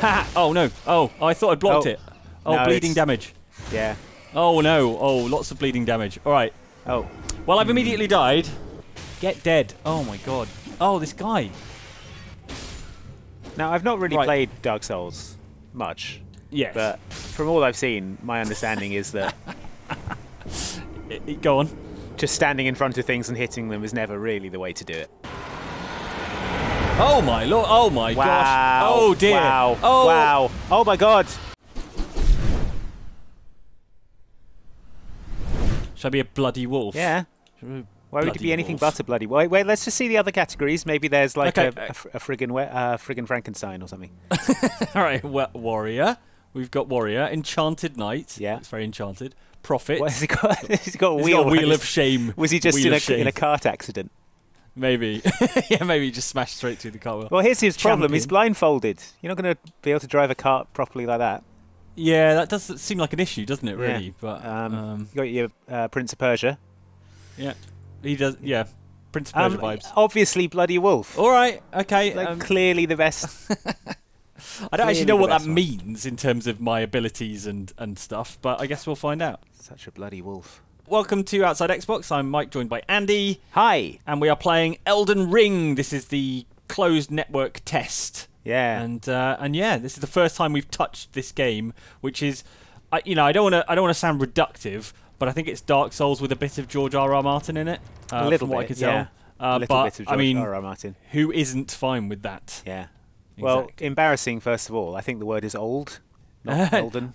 Ha! Oh no! Oh, I thought I blocked Oh. it. Oh, No, bleeding it's- damage. Yeah. Oh no! Oh, lots of bleeding damage. All right. Oh. Well, I've immediately died. Get dead. Oh my god. Oh, this guy. Now I've not really Right. played Dark Souls much, Yes. but from all I've seen, my understanding is that go on. just standing in front of things and hitting them is never really the way to do it. Oh my lord! Oh my Wow. gosh! Oh dear! Wow. Oh Wow. Oh my god. Shall I be a bloody wolf? Yeah. Why would it be anything wolf? but a bloody? Wait, wait. Let's just see the other categories. Maybe there's like Okay. a, a, a friggin' we- uh, friggin' Frankenstein or something. All right. wa- warrior. We've got warrior. Enchanted knight. Yeah. It's very enchanted. Prophet. What has he got? He's got a He's wheel. got a wheel of shame. Was he just Wheel in a, in a cart accident? Maybe. yeah, maybe he just smashed straight through the car. Well, here's his problem. He's blindfolded. You're not going to be able to drive a cart properly like that. Yeah, that does seem like an issue, doesn't it? Yeah. Really, but Um, um, You got your uh, Prince of Persia. yeah, he does. Yeah, Prince of Persia Um, vibes. Obviously, bloody wolf. All right, okay. like um, clearly the best. I don't actually know what that one. means in terms of my abilities and and stuff, but I guess we'll find out. Such a bloody wolf. Welcome to Outside Xbox. I'm Mike, joined by Andy, Hi. and we are playing Elden Ring. This is the closed network test. Yeah. and uh, and yeah, this is the first time we've touched this game, which is, I, you know, I don't want to I don't want to sound reductive, but I think it's Dark Souls with a bit of George R. R. Martin in it. Uh, a little bit. I could yeah. tell. Uh, a little but bit of I George mean, R. R. Martin. who isn't fine with that? Yeah. Well, embarrassing. First of all, I think the word is old, not Elden.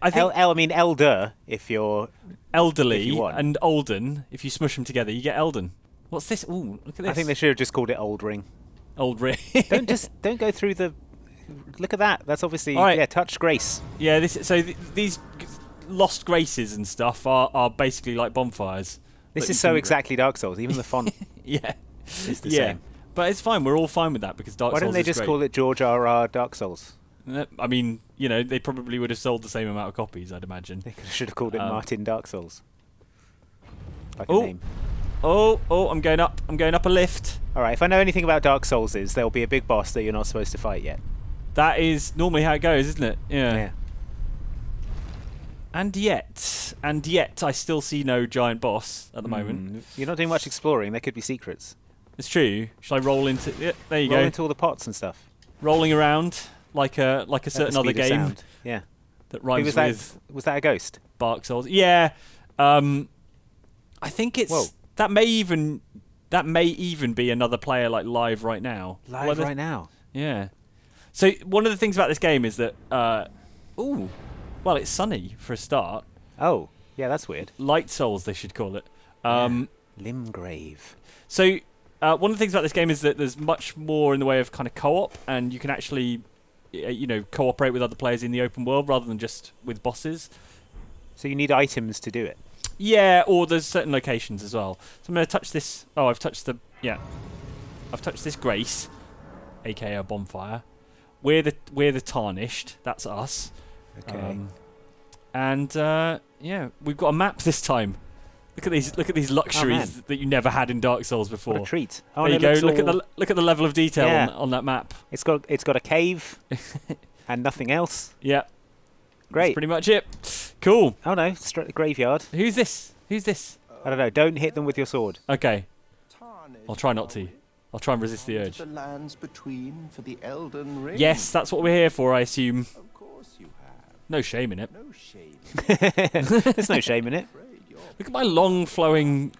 I think El, El, I mean elder. If you're elderly if you and Olden, if you smush them together, you get Elden. What's this? Ooh, look at this. I think they should have just called it Old Ring. old ring. Don't just don't go through the. Look at that. That's obviously right. yeah. Touch Grace. yeah, this so th- these lost graces and stuff are, are basically like bonfires. This is so exactly Dark Souls. Even the font Yeah, is the yeah. same. But it's fine. We're all fine with that because Dark Why Souls don't they just great. call it George R. R. Dark Souls? Uh, I mean, you know, they probably would have sold the same amount of copies, I'd imagine. They should have called it Um, Martin Dark Souls. Like Oh. Oh, oh, I'm going up. I'm going up a lift. All right. If I know anything about Dark Souls, is there'll be a big boss that you're not supposed to fight yet. That is normally how it goes, isn't it? Yeah. Yeah. And yet, and yet, I still see no giant boss at the moment. Mm, You're not doing much exploring. There could be secrets. It's true. Should I roll into? Yeah, there you Roll go. into all the pots and stuff. Rolling around like a like a certain other game sound. Yeah. that rhymes was that? with Was that a ghost? Bark Souls. Yeah. Um, I think it's Whoa. that may even that may even be another player like live right now. Live Whether- right now. Yeah. So one of the things about this game is that, uh, ooh, well, it's sunny for a start. Oh, yeah, that's weird. Light Souls, they should call it. Um, Limgrave. So uh, one of the things about this game is that there's much more in the way of kind of co-op, and you can actually, you know, cooperate with other players in the open world rather than just with bosses. So you need items to do it. Yeah, or there's certain locations as well. So I'm going to touch this. Oh, I've touched the yeah, I've touched this Grace, aka a bonfire. We're the we're the tarnished. That's us. Okay. Um, and uh, yeah, we've got a map this time. Look at these look at these luxuries oh, man. that you never had in Dark Souls what before. a treat. Oh, there you go. Look at the look at the level of detail Yeah. on, on that map. It's got it's got a cave and nothing else. Yeah, Great. That's pretty much it. Cool. Oh no, str- graveyard. Who's this? Who's this? I don't know. Don't hit them with your sword. Okay, I'll try not to. I'll try and resist the urge. The lands between for the Elden Ring. Yes, that's what we're here for, I assume. Of course you have. No shame in it. No shame. There's no shame in it. afraid you're Look at my long, flowing,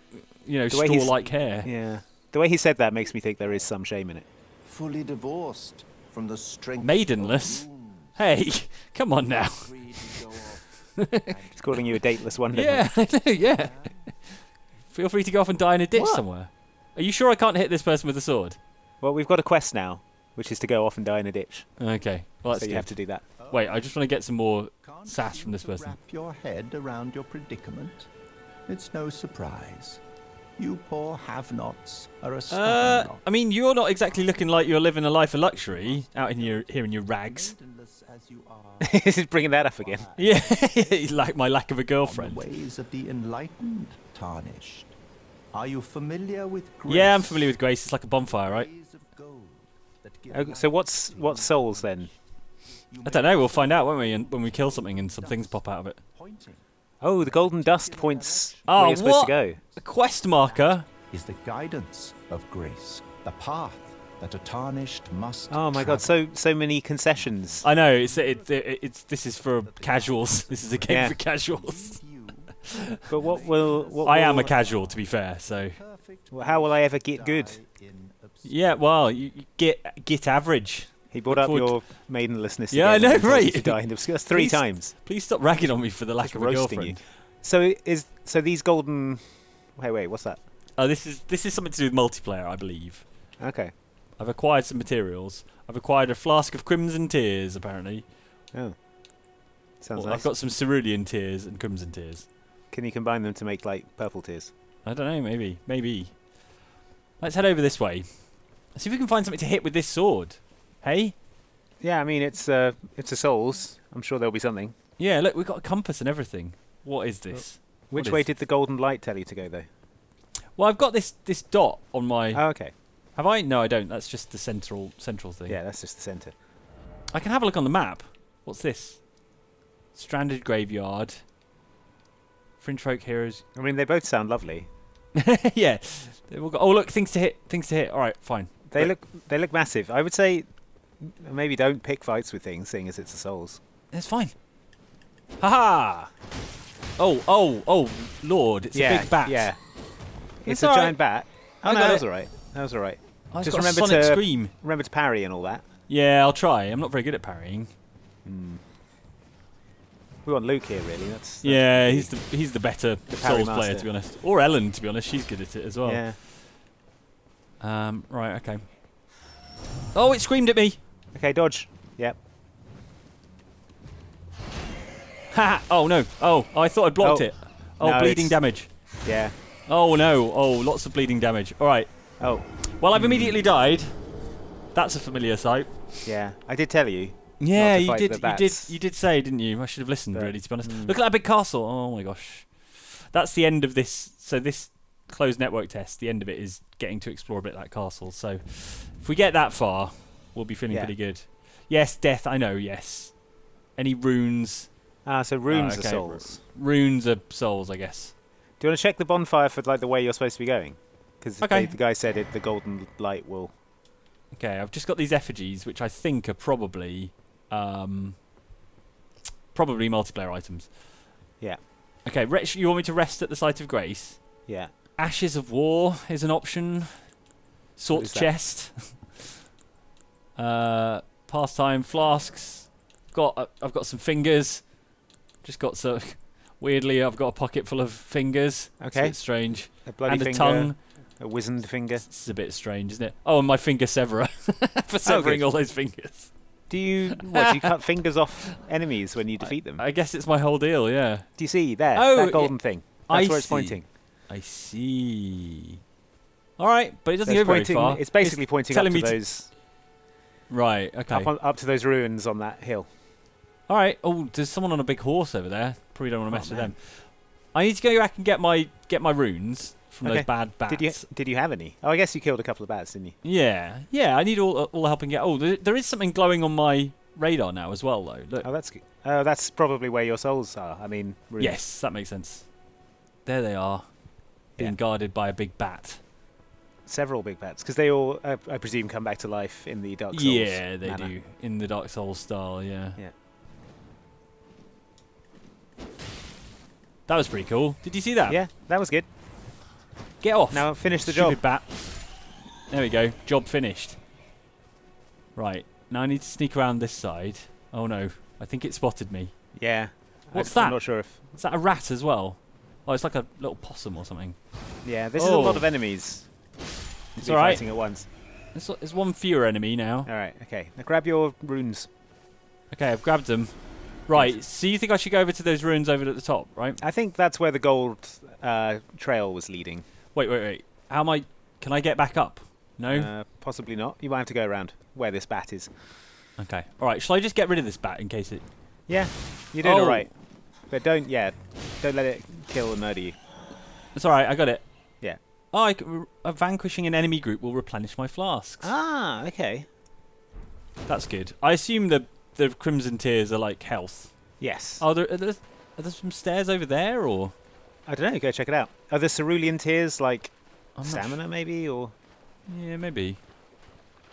you know, The way he's- straw-like hair. Yeah. The way he said that makes me think there is some shame in it. fully divorced from the strength. Maidenless? of. Hey, come on now. Free to go off He's calling you a dateless wonder. Yeah, yeah. Feel free to go off and die in a ditch What? somewhere. Are you sure I can't hit this person with a sword? Well, we've got a quest now, which is to go off and die in a ditch. Okay, well that's so you good. have to do that. Wait, I just want to get some more Can't sass from this person. Wrap your head around your predicament. It's no surprise. You poor have-nots are a stubborn Uh. I mean, you're not exactly looking like you're living a life of luxury out in your here in your rags. Maidenless as you are, He's bringing that up again. Yeah, like my lack of a on the girlfriend. ways of the enlightened, tarnished. Are you familiar with grace? Yeah, I'm familiar with Grace. It's like a bonfire, right? Ways of gold that give Oh, so what's what's souls then? I don't know. We'll find out, won't we? And when we kill something and some things pop out of it. Pointing Oh, the golden dust points Oh, where you're supposed what? to go. A quest marker. is the guidance of grace, the path that a tarnished must. Oh my god, so so many concessions. I know. It's it, it, it's this is for casuals. This is a game Yeah. for casuals. But what will what I am a casual, to be fair. So Well, how will I ever get good? die in obs- yeah. Well, you, you get get average. He brought up your maidenlessness. Yeah, I know, and told you right? to die in obscurity. That's three Please- times. Please stop ragging on me for the lack Just of a girlfriend. you. So is so these golden. Wait, wait, what's that? Oh, this is this is something to do with multiplayer, I believe. Okay. I've acquired some materials. I've acquired a flask of crimson tears, apparently. Oh, sounds Well, nice. I've got some cerulean tears and crimson tears. Can you combine them to make like purple tears? I don't know, maybe, maybe. Let's head over this way. See if we can find something to hit with this sword. Hey? Yeah, I mean it's uh it's a souls. I'm sure there'll be something. Yeah, look, we've got a compass and everything. What is this? Which way did the golden light tell you to go though? Well, I've got this this dot on my. Oh, okay. have I? No, I don't. That's just the central central thing. Yeah, that's just the center. I can have a look on the map. What's this? Stranded graveyard. Fringe folk heroes. I mean, they both sound lovely. yeah. Got, oh, look, things to hit. Things to hit. All right, fine. They But- look they look massive. I would say maybe don't pick fights with things, seeing as it's a souls. It's fine. Haha! Oh, oh, oh, Lord! It's yeah, a big bat. Yeah. It's It's, a alright. giant bat. Oh I no, that was alright. That was alright. Oh, it's Just remember sonic to- scream. Remember to parry and all that. Yeah, I'll try. I'm not very good at parrying. We want Luke here, really. That's, that's yeah, he's the he's the better The Souls player, to be honest. Or Ellen, to be honest. She's good at it as well. Yeah. Um. Right. Okay. Oh, it screamed at me. Okay, dodge. Yep. Ha! Oh no! Oh, I thought I blocked Oh. it. Oh, No, bleeding it's- damage. Yeah. Oh no! Oh, lots of bleeding damage. All right. Oh, Well, I've immediately died. That's a familiar sight. yeah. I did tell you. Yeah, you did. You did. You did say, didn't you? I should have listened, But- really. To be honest, mm. look at that big castle. Oh my gosh, that's the end of this. So this closed network test, the end of it is getting to explore a bit that castle. So if we get that far, we'll be feeling Yeah. pretty good. Yes, death. I know. Yes. Any runes? Ah, so runes okay, are souls. Runes are souls, I guess. Do you want to check the bonfire for like the way you're supposed to be going? Because Okay. the guy said it. The golden light will. Okay, I've just got these effigies, which I think are probably, um, probably multiplayer items. Yeah. Okay, Rich, you want me to rest at the site of grace? Yeah. Ashes of War is an option. Is chest. uh, pastime flasks. Got uh, I've got some fingers. Just got some. Weirdly, I've got a pocket full of fingers. It's Okay. bit strange. A bloody and a finger. tongue. A wizened finger. This is a bit strange, isn't it? Oh, and my finger severer for severing good. all those fingers. Do you what? Do you cut fingers off enemies when you defeat them? I guess it's my whole deal. Yeah. Do you see there? Oh, that golden thing. I That's where it's see. pointing. I see. All right, but it doesn't So go very pointing. far. It's basically pointing up to me to- those right. Okay. up, on, up to those ruins on that hill. All right. Oh, there's someone on a big horse over there. Probably don't want to Oh, mess with man. them. I need to go back and get my get my runes from Okay. those bad bats. Did you did you have any? Oh, I guess you killed a couple of bats, didn't you? Yeah, yeah. I need all all the help I can get. Oh, there, there is something glowing on my radar now as well, though. Look. Oh, that's good. Oh, that's probably where your souls are. I mean, ruins. yes, that makes sense. There they are, being Yeah. guarded by a big bat. Several big bats because they all, uh, I presume, come back to life in the Dark Souls. yeah, they manner. do in the Dark Souls style. Yeah. Yeah. That was pretty cool. Did you see that? Yeah, that was good. Get off. Now finish the Stupid job. bat. There we go. Job finished. Right. Now I need to sneak around this side. Oh no. I think it spotted me. Yeah. What's I, that? I'm not sure if. Is that a rat as well? Oh, it's like a little possum or something. Yeah, this is a lot Oh. of enemies. It's be alright. fighting at once. There's, there's one fewer enemy now. All right. Okay. Now grab your runes. Okay, I've grabbed them. Right. So you think I should go over to those ruins over at the top, right? I think that's where the gold uh, trail was leading. Wait, wait, wait. How am I? Can I get back up? No. Uh, possibly not. You might have to go around where this bat is. okay. All right. Shall I just get rid of this bat in case it? Yeah, you're doing Oh. all right. But don't, yeah, don't let it kill and murder you. It's all right. I got it. Oh, I c uh, vanquishing an enemy group will replenish my flasks. Ah, okay. That's good. I assume the the crimson tears are like health. Yes. Oh, there, are, there, are there some stairs over there, or I don't know. Go check it out. Are the cerulean tears like I'm stamina, maybe, or Yeah, maybe.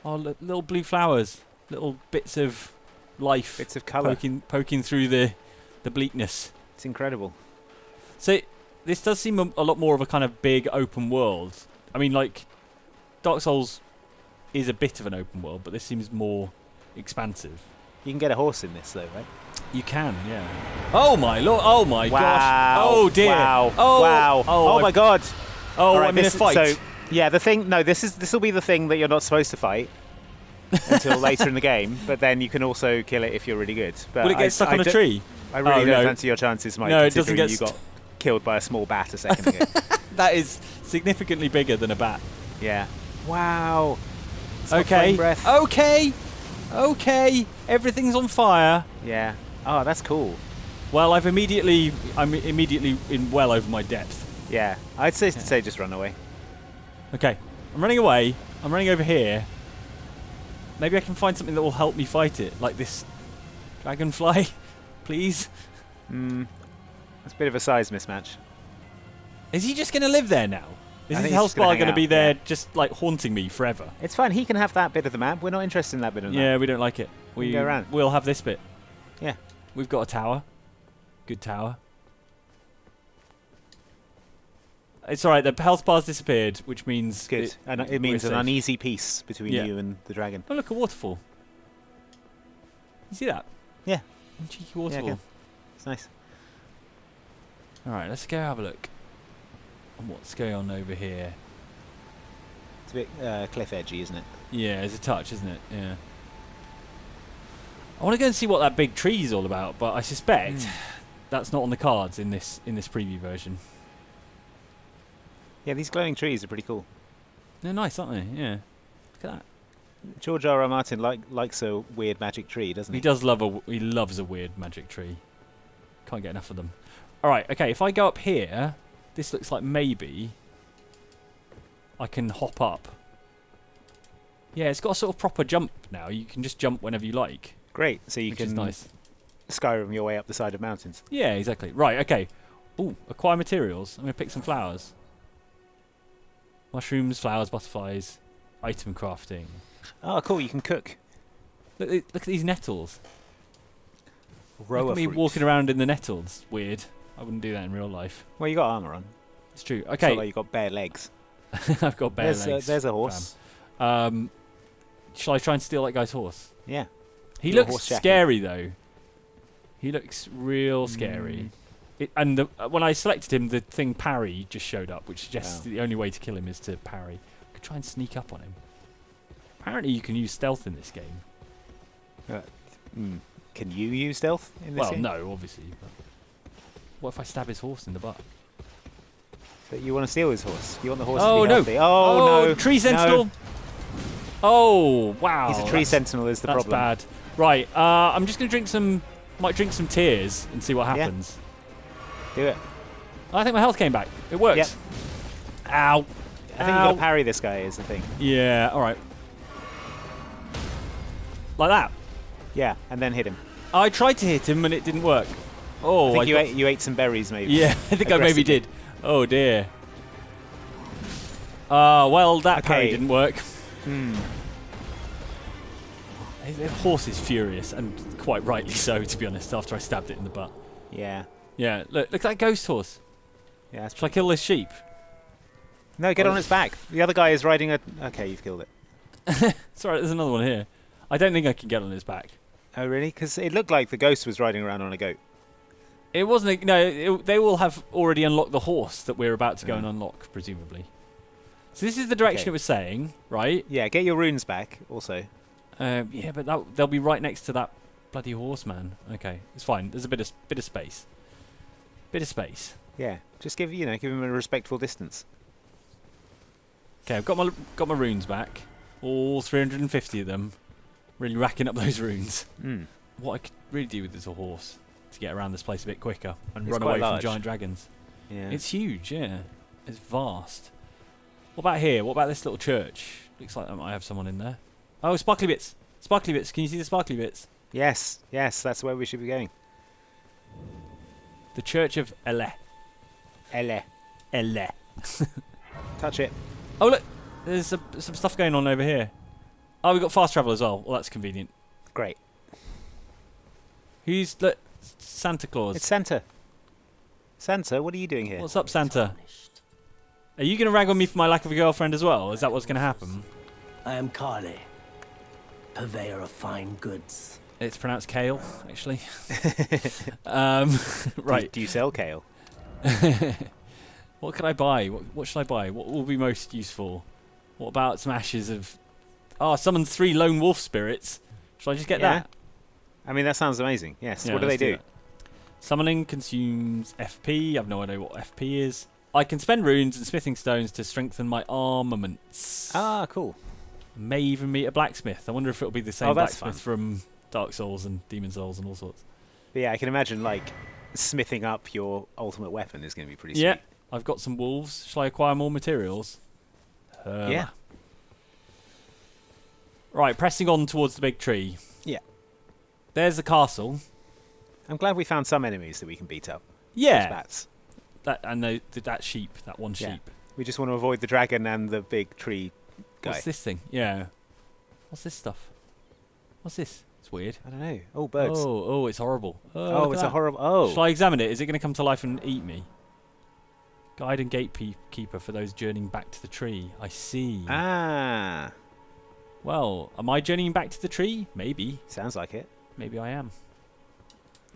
Oh, li- little blue flowers, little bits of life bits of colour? poking poking through the the bleakness. It's incredible. So this does seem a, a lot more of a kind of big open world. I mean, like Dark Souls is a bit of an open world, but this seems more expansive. You can get a horse in this, though, right? You can, yeah. Oh my lord! Oh my wow. gosh! Oh dear! Wow. Oh wow. Oh, Oh, my god. Oh, right, I'm in a fight. So, yeah, the thing. No, this is this will be the thing that you're not supposed to fight until later in the game. But then you can also kill it if you're really good. But Will it I- stuck I on a tree? I really Oh, don't no. fancy your chances, Mike. No, it doesn't get You got killed by a small bat a second ago. That is significantly bigger than a bat. yeah. Wow. It's Okay. Okay. Okay. Everything's on fire. Yeah. Oh, that's cool. Well, I've immediately, I'm immediately in well over my depth. Yeah. I'd say say just run away. Okay, I'm running away. I'm running over here. Maybe I can find something that will help me fight it, like this dragonfly, please. Hmm. That's a bit of a size mismatch. Is he just going to live there now? Is his think he's just gonna Hellspar hang going to be there, yeah. just like haunting me forever? It's fine. He can have that bit of the map. We're not interested in that bit of the Yeah, map. we don't like it. We, we go around. We'll have this bit. Yeah. We've got a tower. Good tower. It's all right. The health bar's disappeared, which means Good. It, and it means an safe. uneasy peace between Yeah. you and the dragon. Oh, look, a waterfall. You see that? Yeah. A cheeky Yeah, waterfall. can. It's nice. All right, let's go have a look. on what's going on over here? It's a bit uh, cliff edgy, isn't it? Yeah, it's a touch, isn't it? Yeah. I want to go and see what that big tree is all about, but I suspect that's not on the cards in this in this preview version. Yeah, these glowing trees are pretty cool. They're nice, aren't they? Yeah. Look at that. George R. R. Martin like, likes a weird magic tree, doesn't he? He does love a w- he loves a weird magic tree. Can't get enough of them. All right, okay. If I go up here, this looks like maybe I can hop up. Yeah, it's got a sort of proper jump now. You can just jump whenever you like, Great. So you can nice. Skyrim your way up the side of mountains. Yeah, exactly. Right, okay. Ooh, acquire materials. I'm going to pick some flowers. Mushrooms, flowers, butterflies, item crafting. Oh, cool. You can cook. Look, at- look at these nettles. Rowa look at me fruit. walking around in the nettles. Weird. I wouldn't do that in real life. Well, you got armor on. It's true. It's Okay, like you got bare legs. I've got bare there's, legs. A, there's a horse. Um, shall I try and steal that guy's horse? Yeah. He Your looks scary though. He looks real Mm. scary. It, and the, uh, when I selected him, the thing parry just showed up, which suggests Oh. the only way to kill him is to parry. I could try and sneak up on him. Apparently, you can use stealth in this game. Mm. Can you use stealth in this Well, game? Well, no, obviously. But what if I stab his horse in the butt? But you want to steal his horse. You want the horse Oh, to be no. healthy. Oh, no. Tree No. sentinel. Oh wow! He's a tree that's- sentinel is the That's problem. bad. Right, uh, I'm just gonna drink some. Might drink some tears and see what Yeah. happens. Do it. I think my health came back. It works. Yep. Ow. I think you Ow. got to parry this guy is the thing. Yeah. All right. Like that. Yeah, and then hit him. I tried to hit him and it didn't work. Oh, I think you got- ate you ate some berries maybe. Yeah, I think I maybe did. Oh dear. Ah, well, that parry didn't work. Hmm. The horse is furious, and quite rightly so, to be honest. After I stabbed it in the butt. Yeah. Yeah, look, look at that ghost horse. Yeah. Shall I kill this sheep? No, get Oh. on its back. The other guy is riding a. Okay, you've killed it. Sorry, there's another one here. I don't think I can get on his back. Oh, really? Because it looked like the ghost was riding around on a goat. It wasn't. A, no, it, they will have already unlocked the horse that we're about to go and unlock, presumably. So this is the direction Okay. it was saying, right? Yeah, get your runes back. Also, Um, yeah, but that, they'll be right next to that bloody horse, man. Okay, it's fine. There's a bit of bit of space. Bit of space. yeah, just give you know give him a respectful distance. Okay, I've got my got my runes back. All 350 of them. Really racking up those runes. Mm. What I could really do with is a horse to get around this place a bit quicker and It's run away from giant dragons. Yeah. It's huge, yeah. It's vast. What about here? What about this little church? Looks like I might have someone in there. Oh, sparkly bits. Sparkly bits. Can you see the sparkly bits? Yes, yes, that's where we should be going. The Church of Elleh. Elleh. Elleh. Touch it. Oh look, there's some, some stuff going on over here. Oh, we've got fast travel as well. Well, that's convenient. Great. Who's look? Santa Claus. It's Santa. Santa, what are you doing here? What's up, Santa? Are you going to rag on me for my lack of a girlfriend as well? Is that what's going to happen? I am Kalé, purveyor of fine goods. It's pronounced kale, actually. um, Do you- right. Do you sell kale? What could I buy? What, what should I buy? What will be most useful? What about some ashes of? Oh, summon three lone wolf spirits. Should I just get Yeah. that? I mean, that sounds amazing. Yes. Yeah, what do they let's do? Summoning consumes FP. I've no idea what FP is. I can spend runes and smithing stones to strengthen my armaments. Ah, cool. May even meet a blacksmith. I wonder if it'll be the same Oh, blacksmith from Dark Souls and Demon's Souls and all sorts. But yeah, I can imagine like smithing up your ultimate weapon is going to be pretty sweet. Yeah, I've got some wolves. Shall I acquire more materials? Uh, Yeah. Right, pressing on towards the big tree. There's the castle. I'm glad we found some enemies that we can beat up. Those Yeah. bats. That and the, that sheep, that one Yeah. sheep. We just want to avoid the dragon and the big tree guy. What's this thing? Yeah. What's this stuff? What's this? It's weird. I don't know. Oh, birds. Oh, oh, it's horrible. Oh, Oh, it's a horrible. Oh. Shall I examine it? Is it going to come to life and eat me? Guide and gatekeeper for those journeying back to the tree. I see. Ah, Well, am I journeying back to the tree? Maybe. sounds like it. Maybe I am.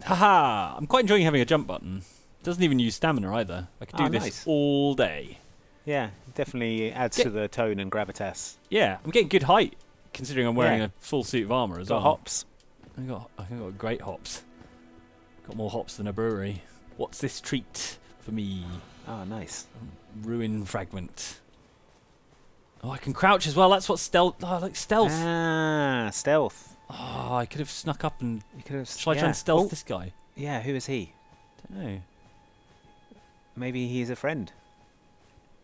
Haha! I'm quite enjoying having a jump button. Doesn't even use stamina either. I could do Oh, this nice. all day. Yeah, definitely adds Get- to the tone and gravitas. Yeah, I'm getting good height considering I'm wearing Yeah. a full suit of armor as Got well. hops. I got I got great hops. Got more hops than a brewery. What's this treat for me? Oh, nice. Ruin fragment. Oh, I can crouch as well. That's what stealth. Oh, like stealth. Ah, stealth. Oh, I could have snuck up and. You could have. Shall I yeah. try and stealth Oh, this guy? Yeah, who is he? Don't know. Maybe he's a friend.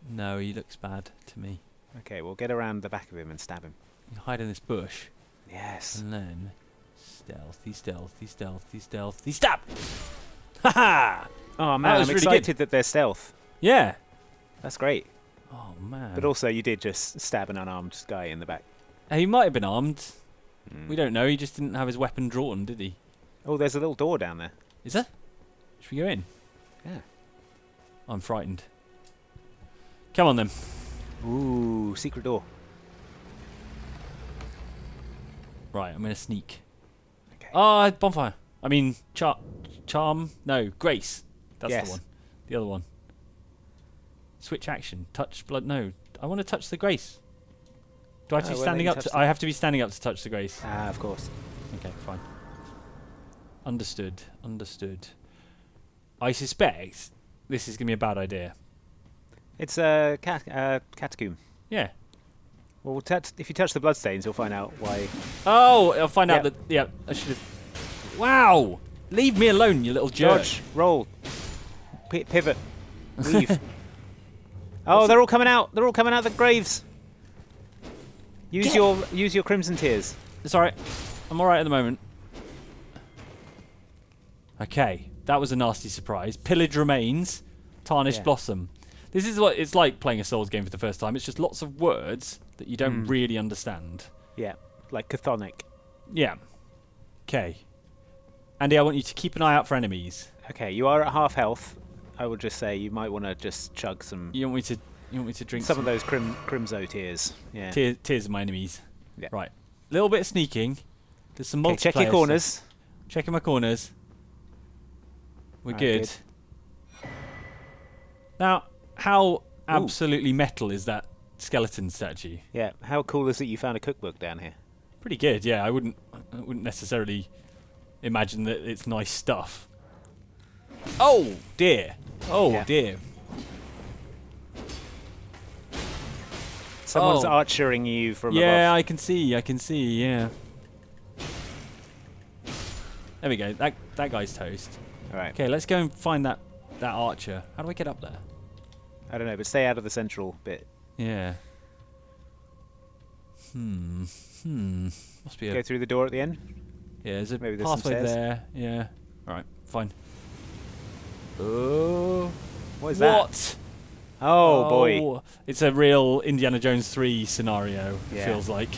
No, he looks bad to me. Okay, we'll get around the back of him and stab him. Hide in this bush. Yes. And then stealthy, stealthy, stealthy, stealthy, stab! Haha! Oh man, I'm really good. excited that they're stealth. Yeah. That's great. Oh man. But also, you did just stab an unarmed guy in the back. He might have been armed. Mm. We don't know. He just didn't have his weapon drawn, did he? Oh, there's a little door down there. Is there? Should we go in? Yeah. I'm frightened. Come on then. Ooh, secret door. Right, I'm gonna sneak. Okay. Ah, bonfire. I mean, char, charm. No, grace. That's Yes. the one. The other one. Switch action. Touch blood. No, I want to touch the grace. Do I have to Oh, be standing up? To, touch I have to be standing up to touch the grace. Ah, of course. Okay, fine. Understood. Understood. I suspect this is gonna be a bad idea. It's a cat, uh, catacomb. Yeah. Well, we'll touch, if you touch the bloodstains, you'll find out why. Oh, I'll find out that. Yeah, I should have. Wow! Leave me alone, you little jerk. Dodge, roll, P- pivot, weave. oh, they're all coming out. They're all coming out of the graves. Use Get- your use your crimson tears. It's alright. I'm alright at the moment. Okay, that was a nasty surprise. Pillage remains, tarnished Yeah. blossom. This is what it's like playing a Souls game for the first time. It's just lots of words that you don't Mm. really understand. Yeah, like chthonic. Yeah. Okay. Andy, I want you to keep an eye out for enemies. Okay, you are at half health. I would just say you might want to just chug some You want me to? You want me to drink some of those crim crimso tears. Yeah. tears, tears of my enemies? Yeah. Right. Little bit of sneaking. There's some Okay, check your corners. stuff. Checking my corners. We're Right, good. good. Now, how absolutely metal is that skeleton statue? Yeah. How cool is it you found a cookbook down here? Pretty good, yeah. I wouldn't, I wouldn't necessarily imagine that it's nice stuff. Oh dear! Oh Yeah. dear! Someone's Oh. archering you from above. Yeah, above. I can see. I can see. Yeah. There we go. That that guy's toast. All right. Okay, let's go and find that that archer. How do I get up there? I don't know, but stay out of the central bit. Yeah. Hmm. Hmm. Must be a Go through the door at the end. yeah. There's a maybe there's pathway there. Yeah. All right. Fine. Oh. What is that? what? Oh, boy. Oh, It's a real Indiana Jones 3 scenario, it feels like.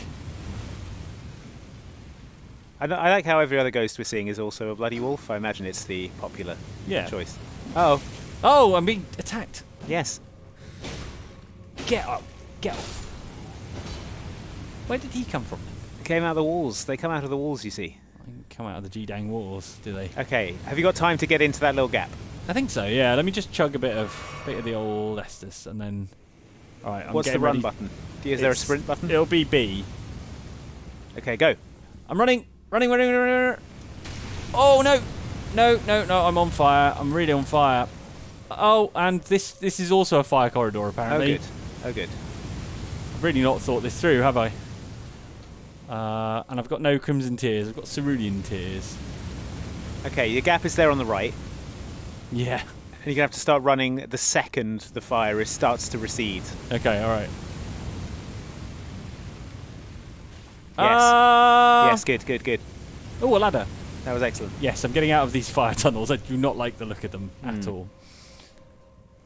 I, I like how every other ghost we're seeing is also a bloody wolf. I imagine it's the popular Yeah. choice. Oh, Oh, I'm being attacked. yes. Get up. Get up. Where did he come from? Came out of the walls. They come out of the walls, you see. Come out of the G-Dang walls, do they? Okay, have you got time to get into that little gap? I think so, yeah. Let me just chug a bit of bit of the old Estus and then... Alright, I'm What's the run ready. button? Is there a sprint button? It'll be B. Okay, go. I'm running, running, running, running, running. Oh no, no, no, no! I'm on fire. I'm really on fire. Oh, and this this is also a fire corridor apparently. Oh, good. Oh, good. I've really not thought this through, have I? Uh, and I've got no crimson tears. I've got cerulean tears. Okay, your gap is there on the right, Yeah. and you're gonna have to start running the second the fire is, starts to recede. Okay. All right. Yes. Uh, yes, good, good, good. Oh, a ladder. That was excellent. Yes, I'm getting out of these fire tunnels. I do not like the look of them at Hmm. all.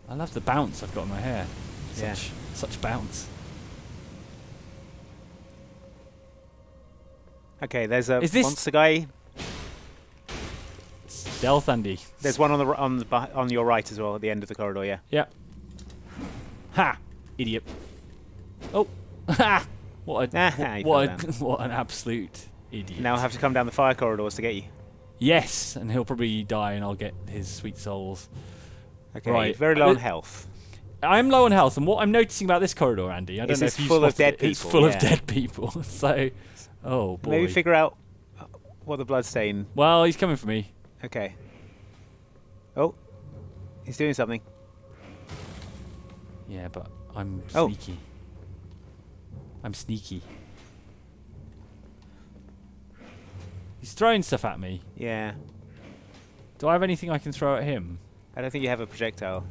I love the bounce I've got in my hair. Yeah. Such, such bounce. Okay, there's a Is this- monster guy. Stealth Andy. There's one on the on the on your right as well at the end of the corridor. Yeah. Yeah. Ha! Idiot. Oh. Ha! What a Ah, what, a, what an absolute idiot. Now I have to come down the fire corridors to get you. yes, and he'll probably die, and I'll get his sweet souls. Okay. Right. Very low on Uh, health. I'm low on health, and what I'm noticing about this corridor, Andy, I don't know if you full of dead it, It's full yeah. of dead people. so, oh boy. Maybe figure out what the bloodstain. well, he's coming for me. Okay. Oh, he's doing something. Yeah, but I'm Oh. sneaky. I'm sneaky. He's throwing stuff at me. Yeah. Do I have anything I can throw at him? I don't think you have a projectile.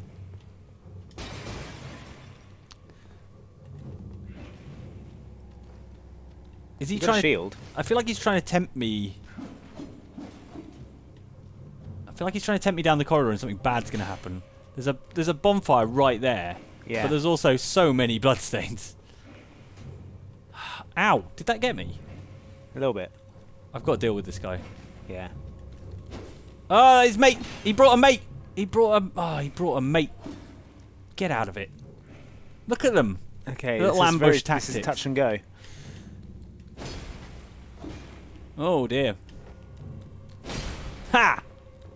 Is he You trying? To, shield. I feel like he's trying to tempt me. I feel like he's trying to tempt me down the corridor, and something bad's going to happen. There's a there's a bonfire right there, Yeah. but there's also so many bloodstains. Ow! Did that get me? a little bit. I've got to deal with this guy. Yeah. Oh, his mate! He brought a mate! He brought a. Oh, he brought a mate. Get out of it. Look at them. Okay. Little ambush very, This is touch and go. Oh, dear. Ha!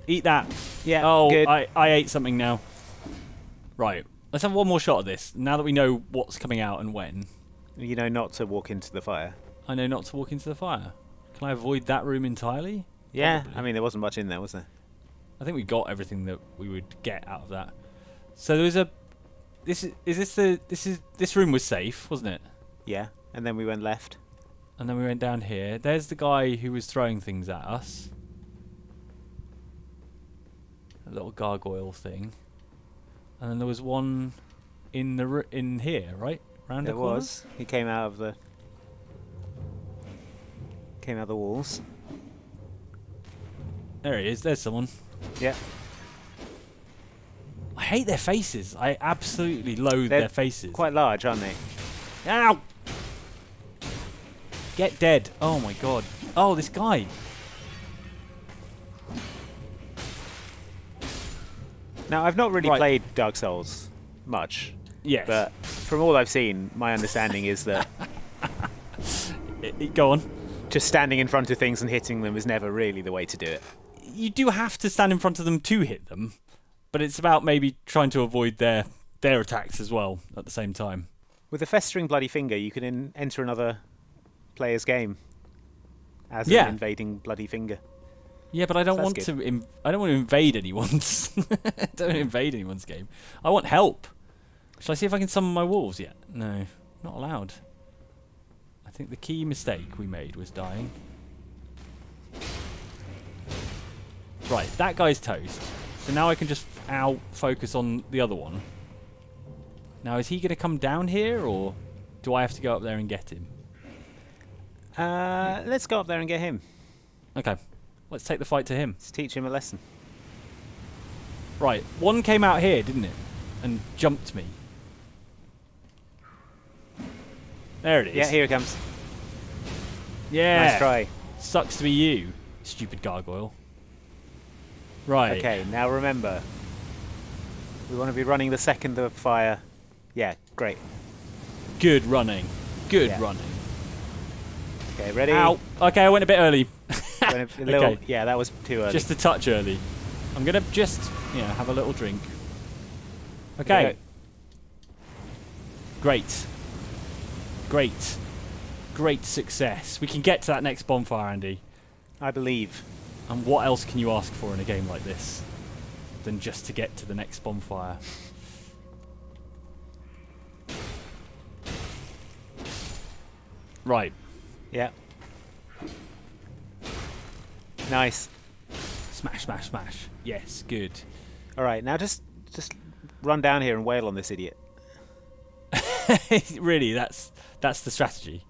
Eat that. Yeah. Oh, good. I, I ate something now. Right. Let's have one more shot of this. Now that we know what's coming out and when, You know not to walk into the fire. I know not to walk into the fire. Can I avoid that room entirely? Yeah. Probably. I mean, there wasn't much in there, was there? I think we got everything that we would get out of that. So there was a. This is is this the this is this room was safe, wasn't it? Yeah. And then we went left. And then we went down here. There's the guy who was throwing things at us. A little gargoyle thing. And then there was one in the in here, right? Round There the corner? was. He came out of the. Came out of the walls. There he is. There's someone. Yeah. I hate their faces. I absolutely loathe They're their faces. Quite large, aren't they? Ow! Get dead. Oh my god. Oh, this guy. Now, I've not really Right. played Dark Souls much, Yes. but from all I've seen, my understanding is that I- I- go on. just standing in front of things and hitting them is never really the way to do it. you do have to stand in front of them to hit them, but it's about maybe trying to avoid their their attacks as well at the same time. With a festering bloody finger, you can in- enter another player's game as Yeah. an invading bloody finger. Yeah, but I don't That's want good. to. Im- I don't want to invade anyone's. Don't invade anyone's game. I want help. Shall I see if I can summon my wolves yet? No, not allowed. I think the key mistake we made was dying. Right, that guy's toast. So now I can just out focus on the other one. Now is he going to come down here, or do I have to go up there and get him? Uh, let's go up there and get him. Okay, let's take the fight to him. Let's teach him a lesson. Right, one came out here, didn't it? And jumped me. There it is. Yeah, here he comes. Yeah. Nice try. Sucks to be you, stupid gargoyle. Right. Okay, now remember, we want to be running the second of fire. Yeah, great. Good running. Good Yeah. running. Okay, ready? Ow. Okay, I went a bit early. Little- Okay. Yeah, that was too early. Just a touch early. I'm gonna just, you know, have a little drink. Okay. Yeah. Great. Great. Great success. We can get to that next bonfire, Andy. I believe. And what else can you ask for in a game like this than just to get to the next bonfire? Right. Yeah. Nice. Smash, smash, smash. Yes, good. All right, now just just run down here and wail on this idiot. really, that's that's the strategy.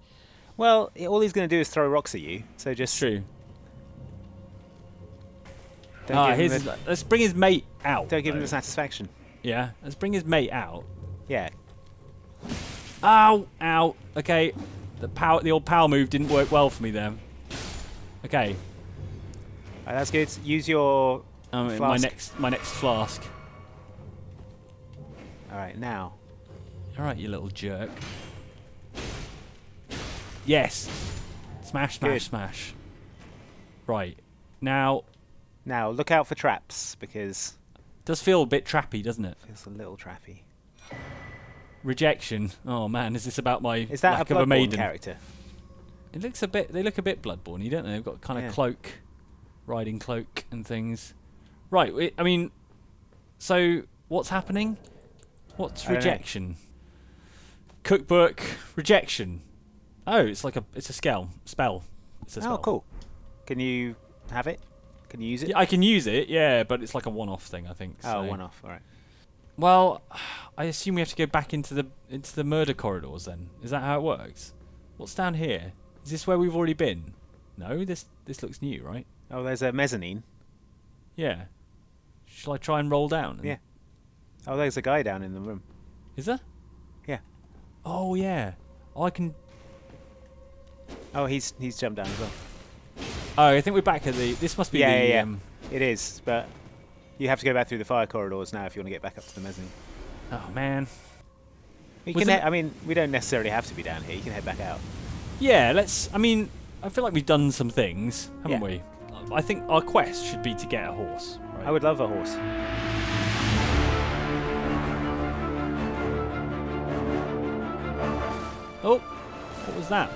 Well, all he's going to do is throw rocks at you. So just true. don't, Ah, give, him his, the, let's bring his mate out. don't give him the satisfaction. Yeah, let's bring his mate out. Yeah. Ow, ow. Okay, the power, the old power move didn't work well for me then. Okay, right, that's good. Use your. um, my next, my next flask. All right, now. All right, you little jerk. Yes. Smash, smash, Good. smash. Right now, Now look out for traps because does feel a bit trappy, doesn't it? it's a little trappy. Rejection. Oh man, is this about my Is that lack a of a maiden? character? It looks a bit. They look a bit bloodborne, don't they? They've got kind of Yeah. cloak, riding cloak and things. Right. I mean, so what's happening? What's I don't know. rejection? Cookbook rejection. Oh, it's like a it's a spell. Spell. It's a oh, spell. Oh, cool. Can you have it? Can you use it? Yeah, I can use it. Yeah, but it's like a one-off thing, I think. oh, so- one off. All right. Well, I assume we have to go back into the into the murder corridors. Then is that how it works? What's down here? Is this where we've already been? No, this this looks new, right? Oh, there's a mezzanine. Yeah. Shall I try and roll down? and- Yeah. Oh, there's a guy down in the room. Is there? Yeah. Oh yeah. Oh, I can. Oh, he's he's jumped down as well. Oh, I think we're back at the. This must be Yeah, the. yeah, yeah. Um, It is, but you have to go back through the fire corridors now if you want to get back up to the mezzanine. oh man. You Was can I mean, we don't necessarily have to be down here. You can head back out. Yeah. Let's. I mean, I feel like we've done some things, haven't Yeah. we? I think our quest should be to get a horse. Right? I would love a horse. Oh, what was that?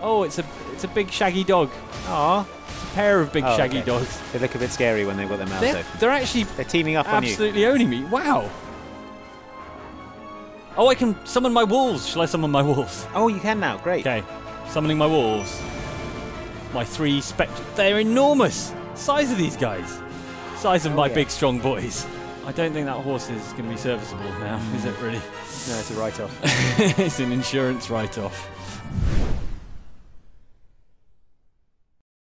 Oh, it's a it's a big shaggy dog. Ah, It's a pair of big Oh, shaggy okay. dogs. they look a bit scary when they've got their mouths They're, open. they're actually They're teaming up on you. absolutely owning me. Wow. Oh, I can summon my wolves. Shall I summon my wolves? Oh, you can now. Great. Okay, summoning my wolves. My three spect. They're enormous. Size of these guys. Size of Oh, my yeah. big strong boys. I don't think that horse is going to be serviceable now, is it really? No, it's a write-off. it's an insurance write-off.